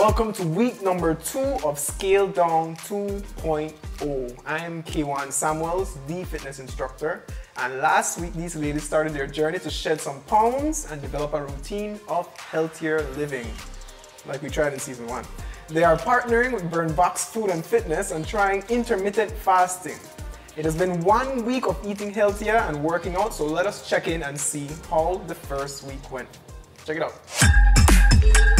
Welcome to week number two of Scale Down 2.0. I am K'waun Samuels, the fitness instructor. And last week, these ladies started their journey to shed some pounds and develop a routine of healthier living, like we tried in season one. They are partnering with Burn Box Food and Fitness and trying intermittent fasting. It has been one week of eating healthier and working out, so let us check in and see how the first week went. Check it out.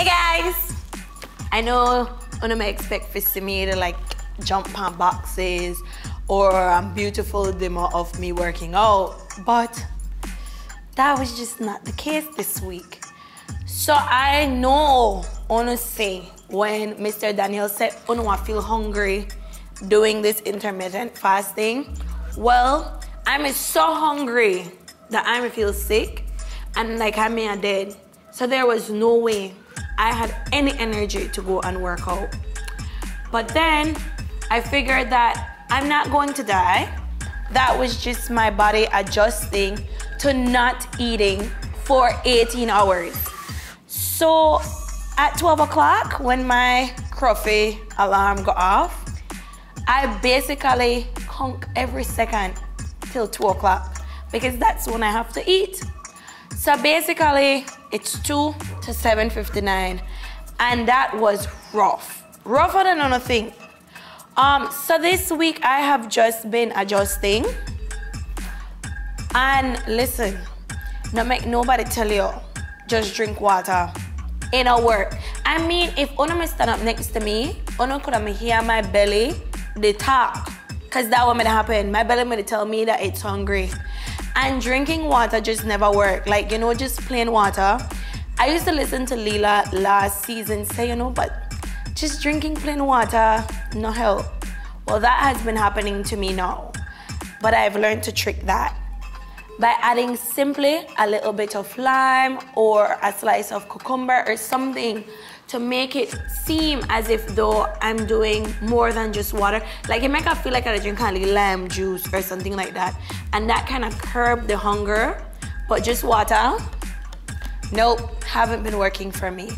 Hey guys! I know one my expect see me to like jump on boxes or I'm beautiful demo of me working out, but that was just not the case this week. So I know honestly when Mr. Denielle said, "Oh no, I feel hungry doing this intermittent fasting." Well, I'm so hungry that I feel sick and like I'm dead. So there was no way I had any energy to go and work out. But then I figured that I'm not going to die. That was just my body adjusting to not eating for 18 hours. So at 12 o'clock, when my coffee alarm got off, I basically conk every second till 2 o'clock because that's when I have to eat. So basically, it's 2 to 7.59 and that was rough. Rougher than anything. Um, so this week I have just been adjusting. And listen, not make nobody tell you, just drink water. It don't work. I mean, if Ono stand up next to me, Ono could hear my belly, they talk. Cause that would happen. My belly would tell me that it's hungry. And drinking water just never worked. Like, you know, just plain water. I used to listen to Leila last season say, you know, but just drinking plain water, no help. Well, that has been happening to me now. But I've learned to trick that by adding simply a little bit of lime or a slice of cucumber or something to make it seem as if though I'm doing more than just water. Like it make I feel like I drink kind of lime juice or something like that. And that kind of curb the hunger. But just water, nope, haven't been working for me.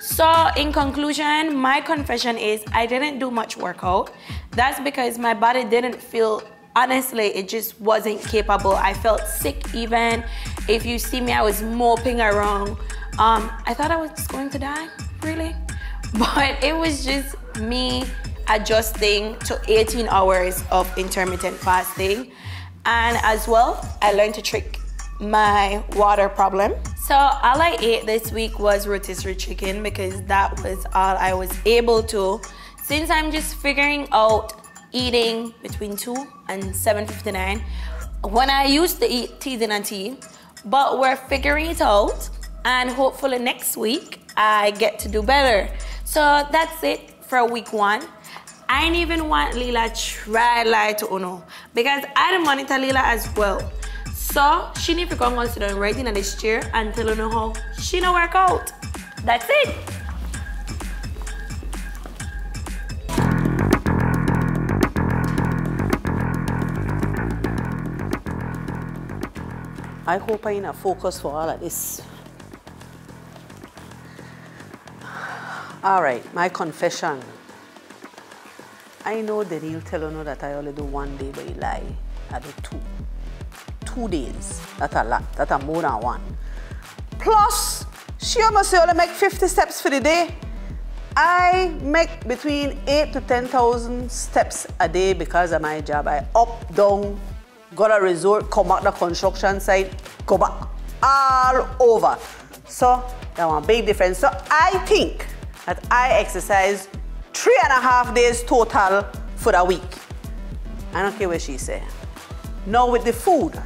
So in conclusion, my confession is I didn't do much workout. That's because my body didn't feel honestly it just wasn't capable. I felt sick even. If you see me i was moping around. Um, i thought i was going to die really. But it was just me adjusting to 18 hours of intermittent fasting. And as well i learned to trick my water problem. So all i ate this week was rotisserie chicken because that was all i was able to. Since i'm just figuring out eating between 2 and 7.59 when I used to eat tea dinner tea, but we're figuring it out and hopefully next week I get to do better. So that's it for week one. I didn't even want Leila try lie to Uno because I didn't monitor Leila as well. So she need to come on sit down right this chair and tell Uno how she no work out. That's it. I hope I'm in a focus for all of this. All right, my confession. I know the real tell you that I only do one day, but he lie. I do two. Two days. That's a lot. That's a more than one. Plus, she almost only make 50 steps for the day. I make between 8 to 10,000 steps a day because of my job. I up, down, got a resort, come out the construction site, go back all over. So that one big difference. So I think that I exercise three and a half days total for the week. I don't care what she say. Now with the food,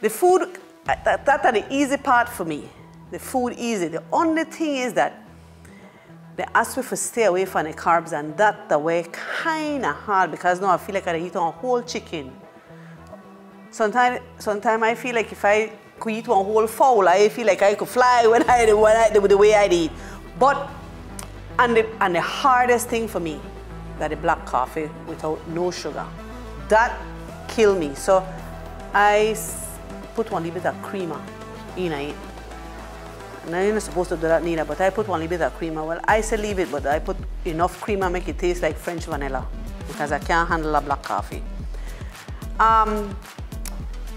the food, that, that's the easy part for me. The food easy. The only thing is that they ask me to stay away from the carbs and that the way kind of hard because now I feel like I eat a whole chicken Sometimes, sometimes I feel like if I could eat one whole fowl, I feel like I could fly when I, when I the way I eat. But And the, and the hardest thing for me, that the black coffee without no sugar. That killed me. So I put one little bit of creamer in it. And I'm not supposed to do that neither, but I put one little bit of creamer. Well, I say leave it, but I put enough creamer make it taste like French vanilla because I can't handle a black coffee. Um,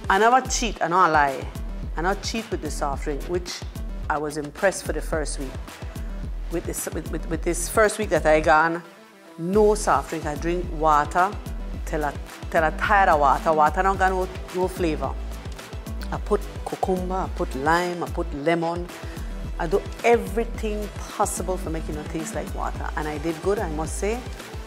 I never cheat, I don't lie. I not cheat with the soft drink, which I was impressed for the first week. With this, with, with, with this first week that I gone, no soft drink. I drink water till I, till I tired of water. Water don't got no, no flavor. I put cucumber, I put lime, I put lemon. I do everything possible for making it taste like water. And I did good, I must say.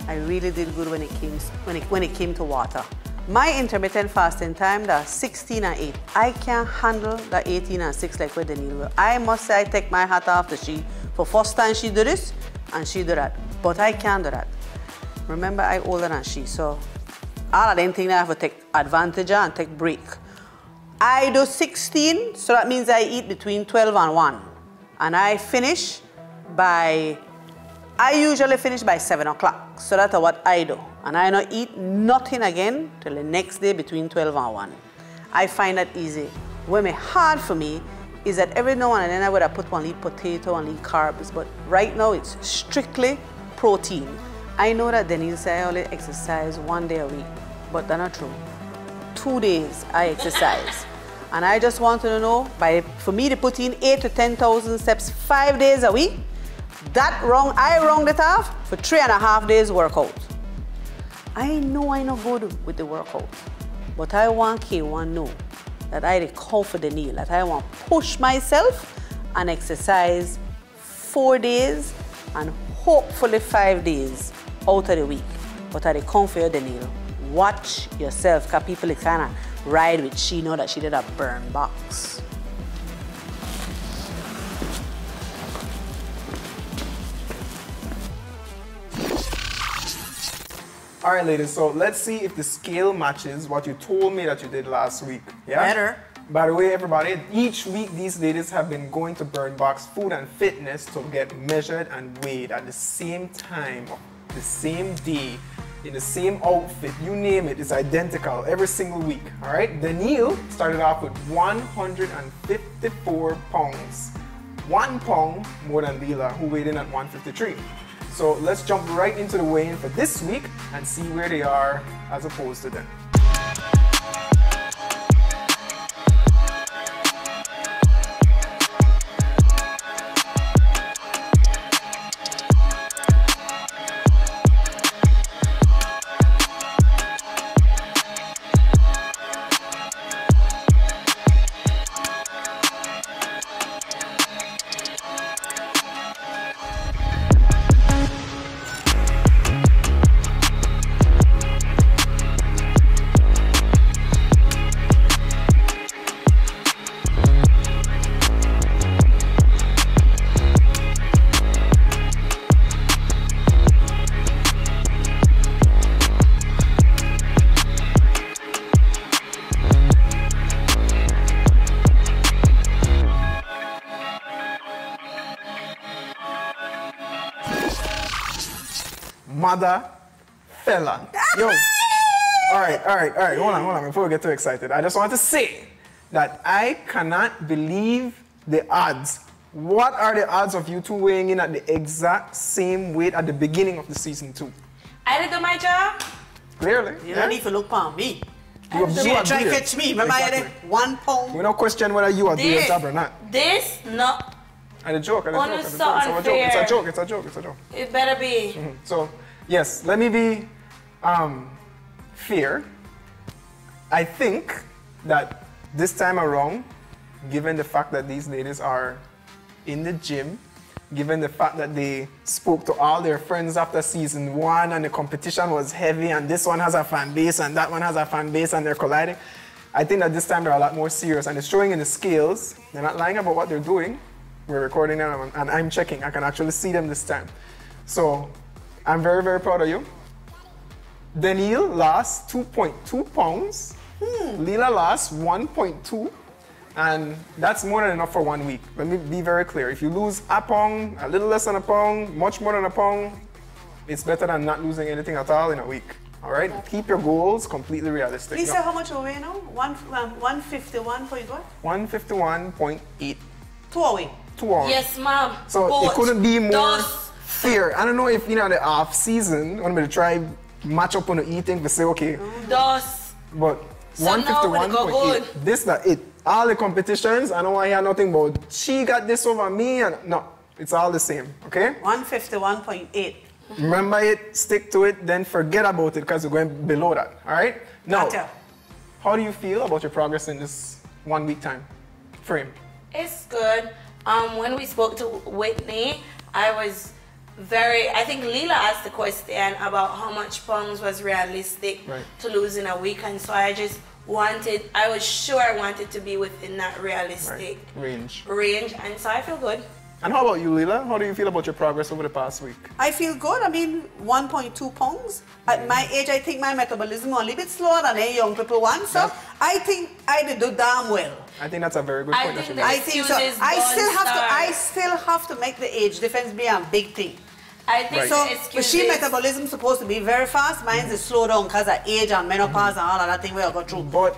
I really did good when it came, when it, when it came to water. My intermittent fasting time, the 16 and 8. I can't handle the 18 and 6 like Denielle will. I must say I take my hat off to she. For first time she do this and she do that. But I can't do that. Remember I older than she, so all of them think I have to take advantage and take break. I do 16, so that means I eat between 12 and 1. And I finish by, I usually finish by 7 o'clock. So that's what I do. And I don't eat nothing again till the next day between 12 and 1. I find that easy. What may hard for me is that every now and then I would have put one little potato and little carbs, but right now it's strictly protein. I know that Denise I only exercise one day a week, but that's not true two days I exercise. And I just want to know, by for me to put in eight to 10,000 steps five days a week, that wrong, I wronged it off for three and a half days workout. I know I not good with the workout, but I want K'waun know that I recall for the in that I want push myself and exercise four days and hopefully five days out of the week. But I the confident Denielle. Watch yourself, cause people kind of ride with she know that she did a burn box. All right, ladies, so let's see if the scale matches what you told me that you did last week. Yeah? Better. By the way, everybody, each week these ladies have been going to Burn Box Food and Fitness to get measured and weighed at the same time, the same day, in the same outfit, you name it, it's identical every single week. All right, Denielle started off with 154 pounds, one pound more than Leila, who weighed in at 153. So let's jump right into the weigh-in for this week and see where they are as opposed to then. Mother fella. Yo. All right, all right, all right. Hold on, hold on. Before we get too excited, I just want to say that I cannot believe the odds. What are the odds of you two weighing in at the exact same weight at the beginning of the season two? I did do my job. Clearly. You yeah? don't need to look on me. You She didn't try to catch me. Remember I Exactly. did one pound. We don't question whether you are doing your job or not. this, no, And a joke, and a joke, and a joke. It's a joke. It's a joke. It's a joke. It's a joke. it better be. Mm-hmm. So, yes, let me be um, fair. I think that this time around, given the fact that these ladies are in the gym, given the fact that they spoke to all their friends after season one and the competition was heavy and this one has a fan base and that one has a fan base and they're colliding, I think that this time they're a lot more serious and it's showing in the scales. They're not lying about what they're doing. We're recording them and I'm checking. I can actually see them this time. So I'm very, very proud of you. Denielle lost 2.2 pounds. Leila lost 1.2. And that's more than enough for one week. Let me be very clear. If you lose a pound, a little less than a pound, much more than a pound, it's better than not losing anything at all in a week. All right? Keep your goals completely realistic. Please No. say how much you weigh now? One, um, 151 point what? 151.8. Two away. Two hours. Yes, ma'am. So Both. it couldn't be more Dos. Fair. I don't know if you know the off season, I'm gonna try match up on the eating to say okay, Dos. but So now we go 151.8. This that it. All the competitions, I don't want to hear nothing about she got this over me and no, it's all the same. Okay? 151.8. Remember it, stick to it, then forget about it because we're going below that. All right? Now, Gotcha. how do you feel about your progress in this one week time frame? It's good. Um, when we spoke to Whitney, I was very. I think Leila asked the question about how much pounds was realistic Right. to lose in a week, and so I just wanted. I was sure I wanted to be within that realistic Range. range, and so I feel good. And how about you, Leila? How do you feel about your progress over the past week? I feel good. I mean, 1.2 pounds. At mm. my age, I think my metabolism only a little bit slower than a young people want. So Yeah. I think I did do damn well. I think that's a very good I point that think you that- made. I think so. I don't still have to. I still have to make the age difference be a big thing. I think Right. So excuses. machine metabolism supposed to be very fast. Mine's is slow down because of age and menopause and all of that thing we all go through. But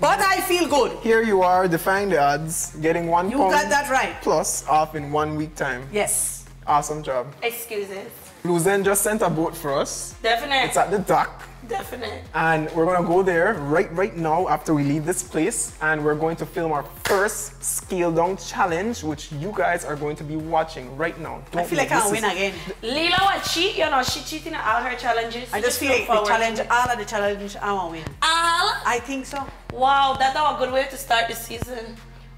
But I feel good. here you are defying the odds, getting one You pound got that right. plus off in one week time. Yes. Awesome job. excuses. Luzen just sent a boat for us. Definitely. It's at the dock. Definite. And we're gonna go there right right now after we leave this place and we're going to film our first scale down challenge which you guys are going to be watching right now. I Don't feel like I'll win again. Leila what cheat, you know, she cheating in all her challenges. I So just feel like the forward challenge, all of the challenge, I want to win. All? I think so. Wow, that's a good way to start the season.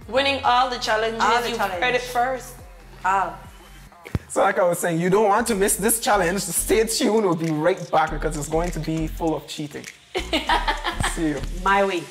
Winning all the challenges. All the you challenge. heard it first. All. So like I was saying, you don't want to miss this challenge. Stay tuned. We'll be right back because it's going to be full of cheating. See you. My way.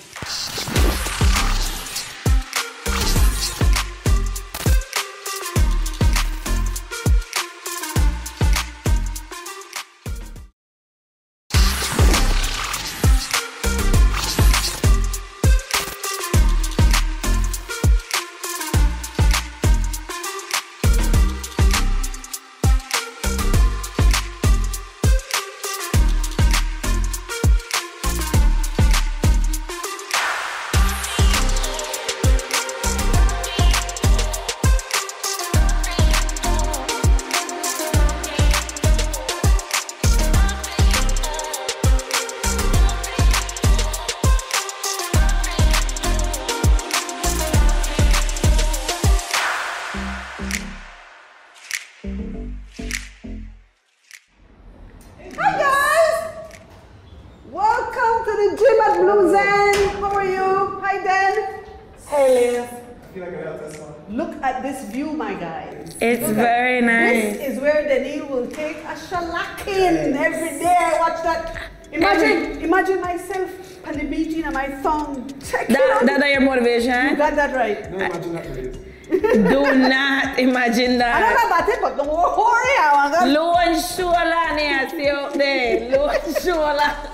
Imagine, imagine myself on the beach in my thumb. Check That, out. that are your you motivation? got that right. Do not imagine that. I don't that. know about it, but don't worry. I want to Low and shola near see out there. Low and shola.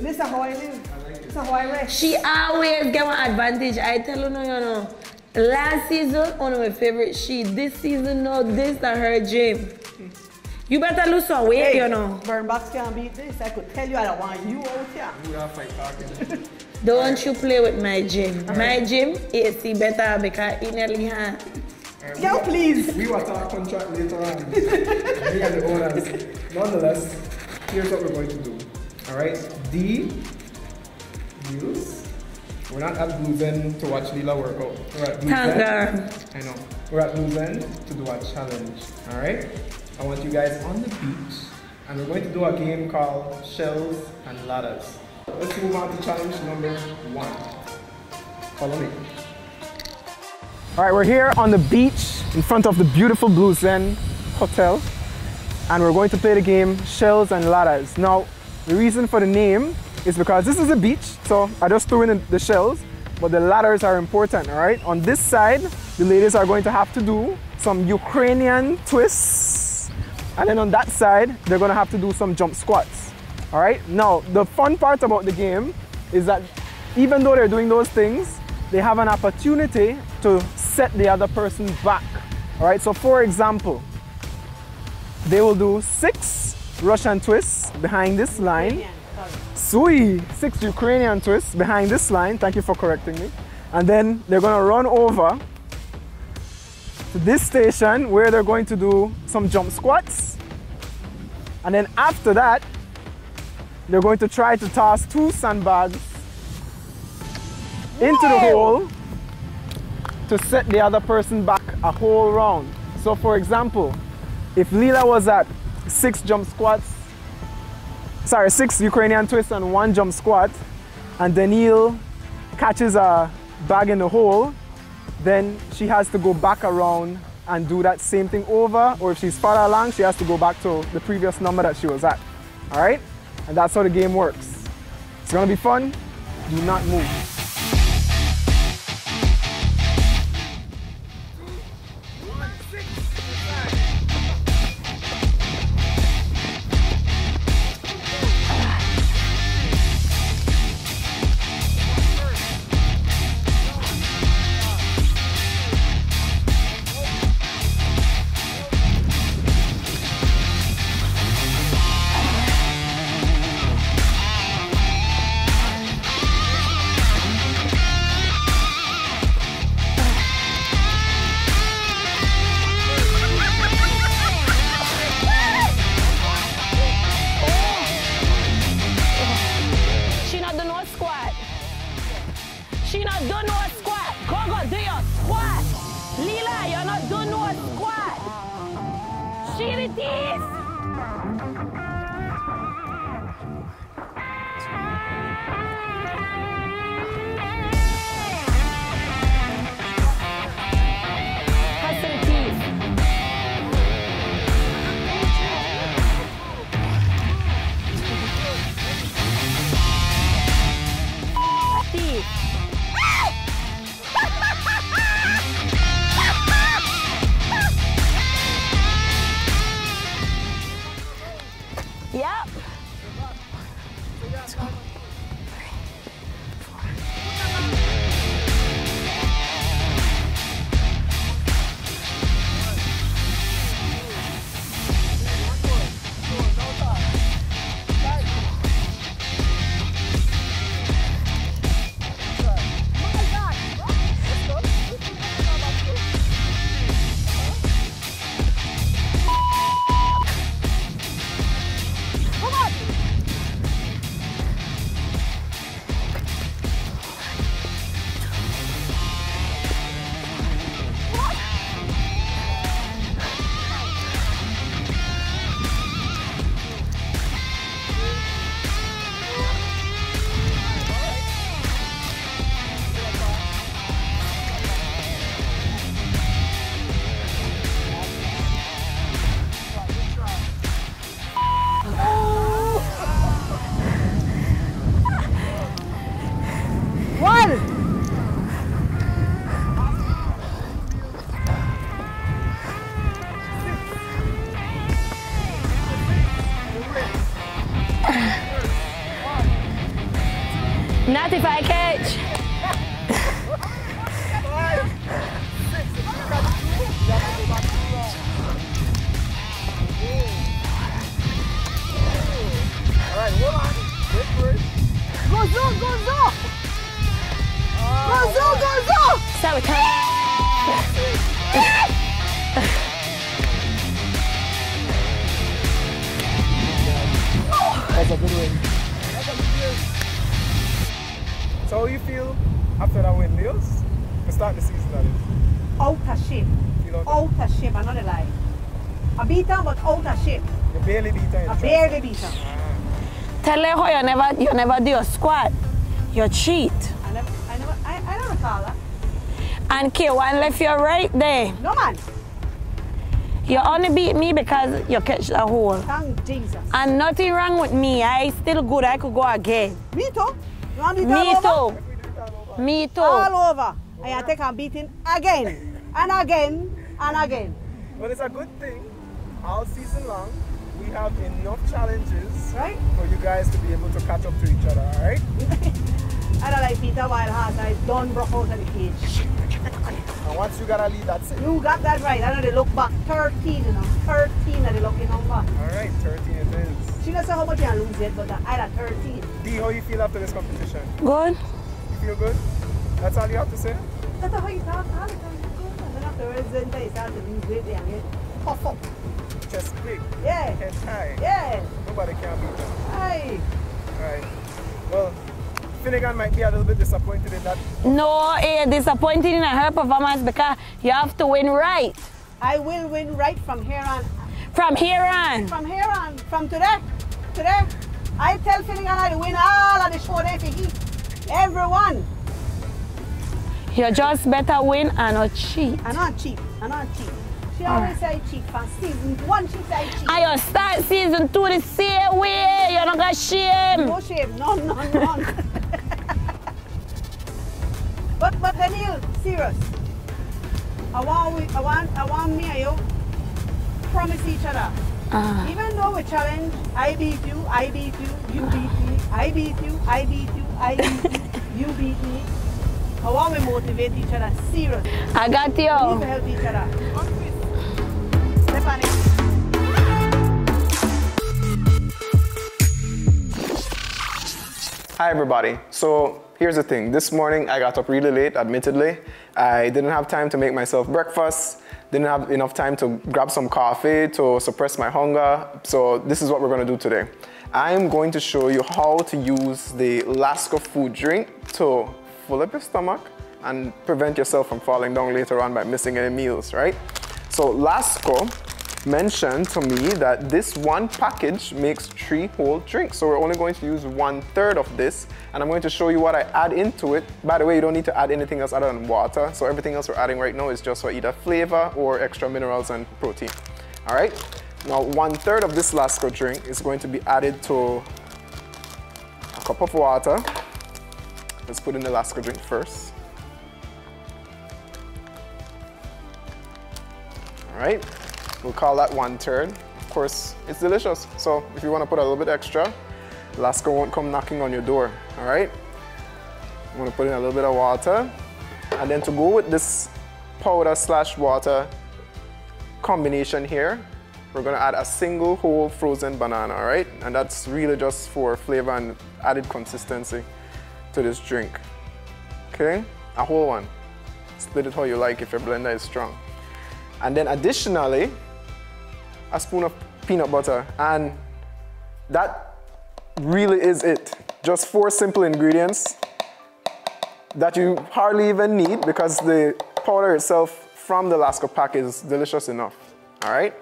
This is how I live. This is how I rest. She always get one advantage. I tell you no, you know. Last season, one of my favorite she. This season, no, this than her gym. You better lose some weight, you know. Burn box can't beat this. I could tell you I don't want you out here. Don't you play with my gym. My gym, AC better because it nearly hand. Yo, please. We will talk contract later on. Me and the owners. Nonetheless, here's what we're going to do. All right, D deals. We're not at Blue Zen to watch Leila work out. We're at Blue Zen. I know. We're at Blue Zen to do a challenge. All right. I want you guys on the beach, and we're going to do a game called Shells and Ladders. Let's move on to challenge number one. Follow me. All right, we're here on the beach in front of the beautiful Blue Zen Hotel, and we're going to play the game Shells and Ladders. Now, the reason for the name is because this is a beach, so I just threw in the, shells, but the ladders are important, all right? On this side, the ladies are going to have to do some Ukrainian twists, and then on that side, they're gonna have to do some jump squats. All right. Now, the fun part about the game is that even though they're doing those things, they have an opportunity to set the other person back. All right. So, for example, they will do six Russian twists behind this line. Sui, six Ukrainian twists behind this line. Thank you for correcting me. And then they're to run over to this station where they're going to do some jump squats. And then after that, they're going to try to toss two sandbags into the hole to set the other person back a whole round. So for example, if Leila was at six jump squats, sorry, six Ukrainian twists and one jump squat, and Denielle catches a bag in the hole, then she has to go back around and do that same thing over, or if she's farther along, she has to go back to the previous number that she was at. All right? And that's how the game works. It's gonna be fun. Do not move. She not do no squat. Go go do your squat. Leila, you not do no squat. She it is. After that win, Niels? To start the season, that is. Out of shape. Feel out Out of shape, I'm not a lie. I beat her, but out of shape. You barely beat her I the barely beat her. Ah. Tell her how you never you never do a squat. You cheat. I never, I never, I, I never call her. And K'waun left you right there. No man. You only beat me because you catch the hole. Thank Jesus. And nothing wrong with me. I still good. I could go again. Me too. You want to Me too. Me too. All over. And you take a beating again and again and again. But it's a good thing. All season long, we we have enough challenges Right? for you guys to be able to catch up to each other, all right? I don't like Peter Wildheart. I done broke out of the cage. And once you got a lead, that's it. You got that right. I know they look back 13, you know. 13 are the lucky number. All right, 13 it is. She doesn't say how much you lose yet, but I at 13. D, how you feel after this competition? Good. You feel good? That's all you have to say? That's how you talk all the time. And then afterwards, then they start to lose weight and get puff up. Chest big, Yeah. head high. Yeah. Nobody can beat them. Hey. All right. Well, Finnegan might be a little bit disappointed in that. No, eh, disappointed in her performance because you have to win right. I will win right from here on. From here on. From here on. From today. Today. I tell Finnegan I win all of the show there for he. Everyone. You just better win and not cheat. I'm not cheap. I'm not cheap. She always say cheap. From season one, she say cheap. And you start season two the same way. You're not gonna shame. No shame. None, none, none. but, but Denielle, serious. I want, we, I want, I want me and you promise each other. Ah. Even though we challenge, I beat you, I beat you, you beat me, I beat you, I beat you, I beat you, you beat me. I want we motivate each other. Serious. I got We need to help each other. Stephanie. Hi everybody. So here's the thing. This morning I got up really late, admittedly. I didn't have time to make myself breakfast. Didn't have enough time to grab some coffee to suppress my hunger. So this is what we're gonna do today. I'm going to show you how to use the Lasco food drink to fill up your stomach and prevent yourself from falling down later on by missing any meals, right? So Lasco mentioned to me that this one package makes three whole drinks. So we're only going to use one third of this and I'm going to show you what I add into it. By the way, you don't need to add anything else other than water. So everything else we're adding right now is just for either flavor or extra minerals and protein. All right. Now one third of this Lasco drink is going to be added to a cup of water. Let's put in the Lasco drink first. All right, we'll call that one third. Of course, it's delicious. So if you want to put a little bit extra, Lasco won't come knocking on your door. All right, I'm gonna put in a little bit of water, and then to go with this powder slash water combination here, we're gonna add a single whole frozen banana. All right, and that's really just for flavor and added consistency to this drink. Okay, a whole one. Split it how you like if your blender is strong. And then additionally, a spoon of peanut butter. And that really is it. Just four simple ingredients that you hardly even need because the powder itself from the Lasco pack is delicious enough. All right?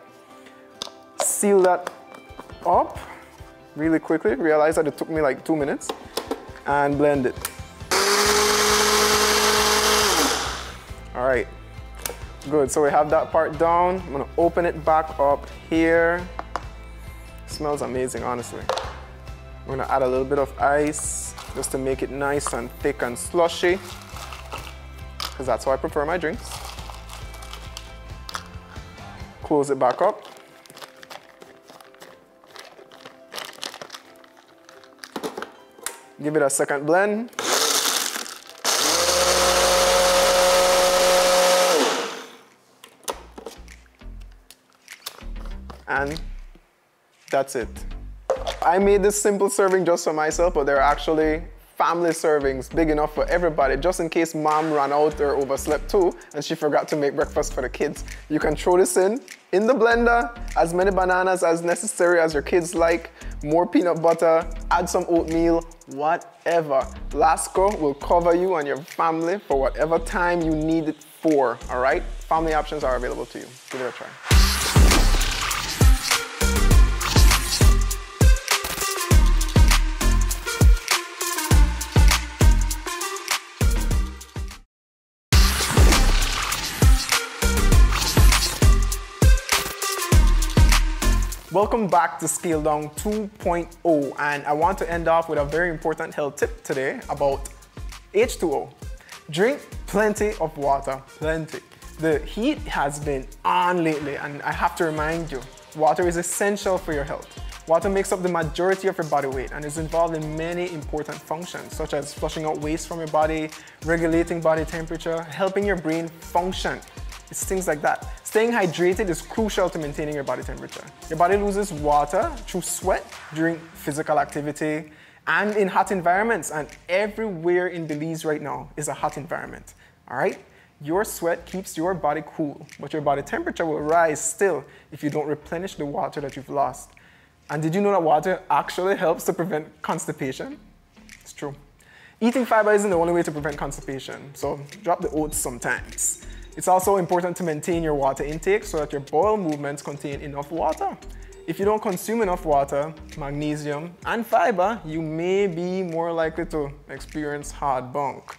Seal that up really quickly. Realize that it took me like two minutes. And blend it. All right. Good, so we have that part down. I'm gonna open it back up here. Smells amazing, honestly. I'm gonna add a little bit of ice just to make it nice and thick and slushy, because that's how I prefer my drinks. Close it back up. Give it a second blend. and that's it. I made this simple serving just for myself, but they're actually family servings big enough for everybody, just in case mom ran out or overslept too, and she forgot to make breakfast for the kids. You can throw this in, in the blender, as many bananas as necessary as your kids like, more peanut butter, add some oatmeal, whatever. Lasco will cover you and your family for whatever time you need it for, all right? Family options are available to you. Give it a try. Welcome back to Scale Down 2.0 and I want to end off with a very important health tip today about H2O. Drink plenty of water, plenty. The heat has been on lately and I have to remind you, Water is essential for your health. Water makes up the majority of your body weight and is involved in many important functions, such as flushing out waste from your body, regulating body temperature, helping your brain function. It's things like that. Staying hydrated is crucial to maintaining your body temperature. Your body loses water through sweat during physical activity and in hot environments, and everywhere in Belize right now is a hot environment, all right? Your sweat keeps your body cool, but your body temperature will rise still if you don't replenish the water that you've lost. And did you know that water actually helps to prevent constipation? It's true. Eating fiber isn't the only way to prevent constipation, so drop the oats sometimes. It's also important to maintain your water intake so that your bowel movements contain enough water. If you don't consume enough water, magnesium, and fiber, you may be more likely to experience hard bunk.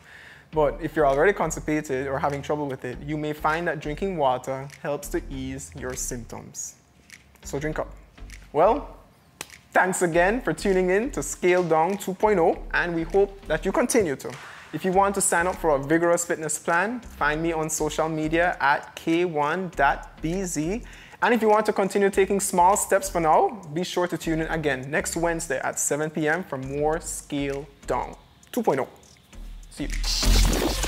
But if you're already constipated or having trouble with it, you may find that drinking water helps to ease your symptoms. So drink up. Well, Thanks again for tuning in to Scale Down 2.0, and we hope that you continue to. If you want to sign up for a vigorous fitness plan, find me on social media at k1.bz. And if you want to continue taking small steps for now, be sure to tune in again next Wednesday at 7 p.m. for more Scale Down 2.0. See you.